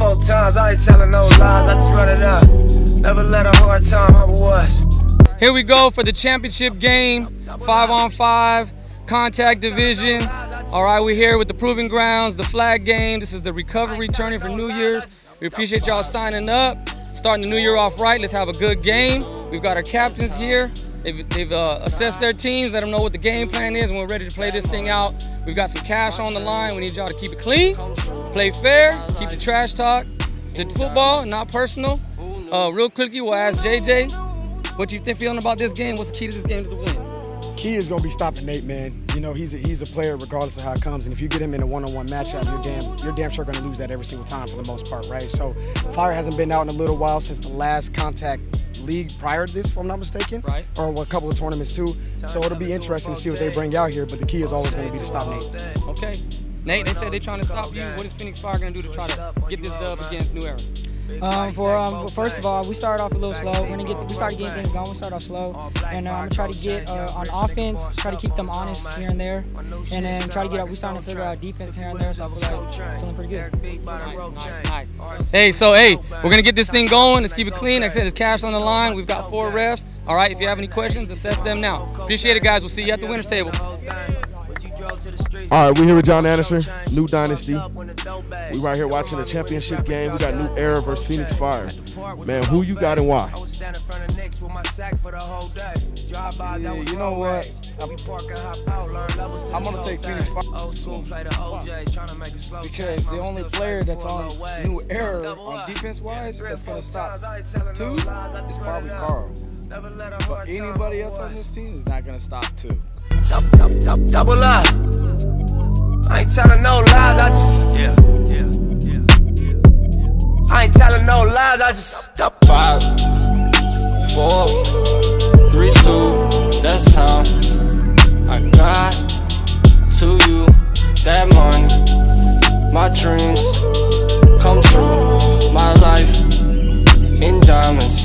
ain't telling no lies, I just run it up. Never let a hard time humble us. Here we go for the championship game, five on five, contact division. All right, we're here with the Proving Grounds, the flag game. This is the recovery turning for New Year's. We appreciate y'all signing up, starting the new year off right. Let's have a good game. We've got our captains here. They've, they've uh, assessed their teams, let them know what the game plan is, and we're ready to play this thing out. We've got some cash on the line. We need y'all to keep it clean, play fair, keep the trash talk the football, not personal. Uh, real quickly, we'll ask JJ, what you think feeling about this game? What's the key to this game to the win? Key is going to be stopping Nate, man. You know he's a, he's a player regardless of how it comes, and if you get him in a one-on-one matchup, you're damn you're damn sure going to lose that every single time for the most part, right? So Fire hasn't been out in a little while since the last contact league prior to this, if I'm not mistaken, right? Or a couple of tournaments too. So it'll be interesting to see what they bring out here. But the key is always going to be to stop Nate. Okay, Nate. They said they're trying to stop you. What is Phoenix Fire going to do to try to get this dub against New Era? Um, for um, well, first of all, we started off a little slow. We're gonna get we started getting things going. We started off slow, and uh, I'm gonna try to get uh, on offense, try to keep them honest here and there, and then try to get out. We starting to figure out defense here and there, so I feel like feeling pretty good. Nice, nice. Hey, so hey, we're gonna get this thing going. Let's keep it clean. Like I said, there's cash on the line. We've got four refs. All right, if you have any questions, assess them now. Appreciate it, guys. We'll see you at the winners table. All right, we're here with John Anderson, New Dynasty. We right here watching the championship game. We got New Era versus Phoenix Fire. Man, who you got and why? Yeah, you know what? I'm gonna take Phoenix Fire because the only player that's on New Era on defense wise that's gonna stop two is probably Carl. But anybody else on this team is not gonna stop two. Double up. I ain't telling no lies, I just yeah, yeah, yeah. I ain't telling no lies, I just five, four, three, two. That's time. I got to you that money, my dreams come true, my life in diamonds.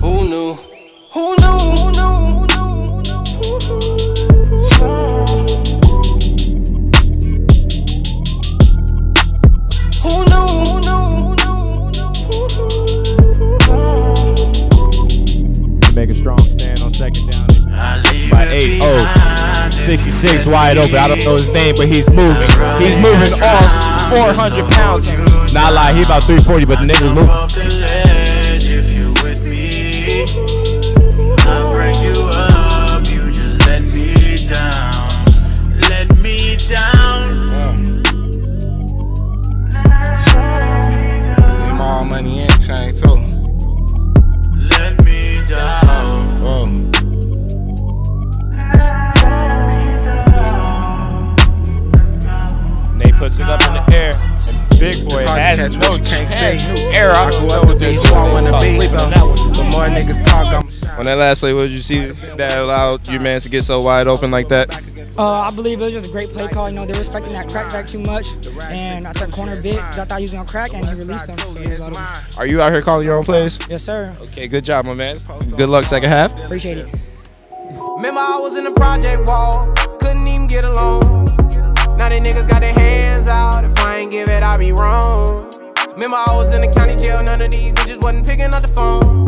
Who knew? Who knew? 66 wide open. I don't know his name, but he's moving. He's moving all 400 pounds. Not lie, he about 340, but the nigga's moving. Catch no what you can't chance. see. New era. I grew up to be who I wanna be, so the more niggas talk, I'm On that last play, what did you see that allowed your man to get so wide open like that? Uh, I believe it was just a great play call. You know, they're respecting that crack back too much, and I thought corner bit, I thought he was gonna crack, and he released him. So he was out of- Are you out here calling your own plays? Yes, sir. Okay, good job, my man. Good luck second half. Appreciate it. Remember I was in the project wall, couldn't even get along. Now they niggas got their hands out, if I ain't give it, I be wrong. Remember I was in the county jail, none of these bitches wasn't picking up the phone.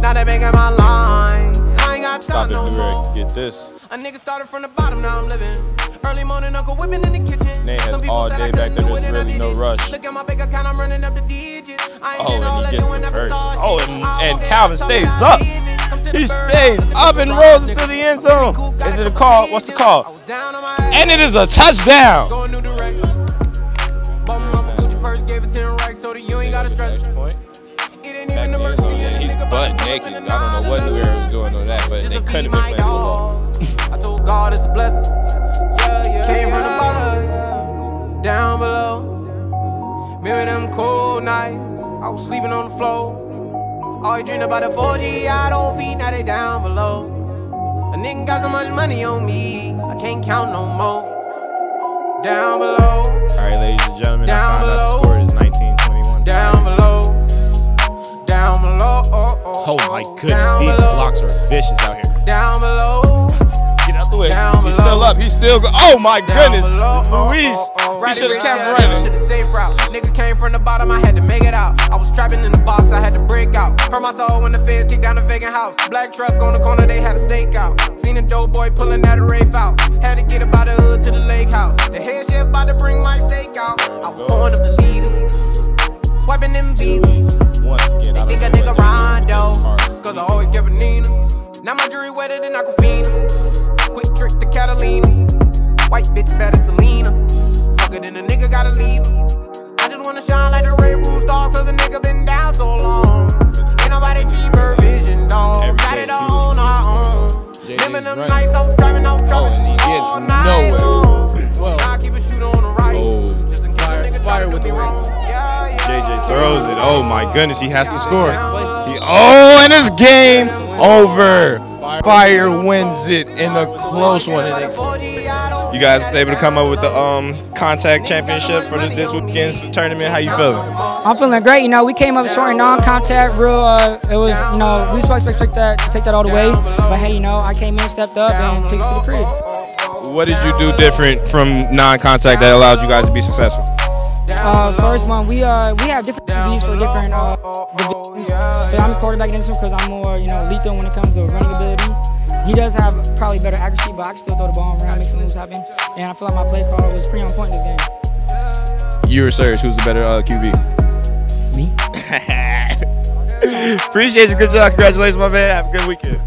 Now they making my line, I ain't got Stop it, no New more. Get this. A nigga started from the bottom, now I'm living. Early morning, Uncle whipping in the kitchen. Nate has all day back there. There's it, and I really no rush. Look at my bank account, I'm running up the digits. I ain't Oh, oh and he gets the first. Oh, and, and Calvin stays up. leaving. Come to the He stays up and rolls into the end zone. Is it a call? What's the call? And it is a touchdown. Naked. I don't know what New Era was doing on that, but they couldn't have been playing football. I told God it's a blessing. Yeah, yeah. Came from the bottom, down below. Remember them cold nights? I was sleeping on the floor. Always dreamed about the 4G don't feet, now they down below. A nigga got so much money on me, I can't count no more. Down below, All right, ladies and gentlemen, Down I found out below. the down below. Oh, oh, Oh my oh. goodness, Down these below, blocks are vicious out here. Down below. Get out the way. He's still up. He's still go. Oh my goodness, oh, oh, Luis. Oh, he should have kept running. To the safe route. Nigga came from the bottom, I had to make it out. I was trapping in the box, I had to break out. Hurt my soul when the feds kicked down the vacant house. Black truck on the corner, they had a stake out. Seen a dope boy pulling out a rafe out. Had to get up about the hood to the lake house. The head chef about to bring my steak out. I was born up the leaders, swiping them visas. Once again, They think a nigga Rondo, cause I always kept a Nina. Now my jewelry wetter than Aquafina. Quick trick to Catalina. White bitch better Selena. Fuck it, then a nigga gotta leave. I just wanna shine like the Ray Roof star, cause a nigga been throws it. Oh my goodness, he has to score. He, oh, and it's game over. Fire wins it in a close one. You guys able to come up with the um contact championship for the, this weekend's tournament? How you feeling? I'm feeling great. You know, we came up short in non-contact. Real, uh, it was, you know, we supposed to expect that to take that all the way. But hey, you know, I came in, stepped up, and took us to the crib. What did you do different from non-contact that allowed you guys to be successful? Uh, first one, we uh we have different QBs for different uh divisions. So I'm a quarterback in this one because I'm more you know lethal when it comes to running ability. He does have probably better accuracy, but I can still throw the ball around, make some moves happen. And I feel like my play call was pretty on point in this game. You or Serge, who's the better uh, QB? Me. Appreciate you. Good job. Congratulations, my man. Have a good weekend.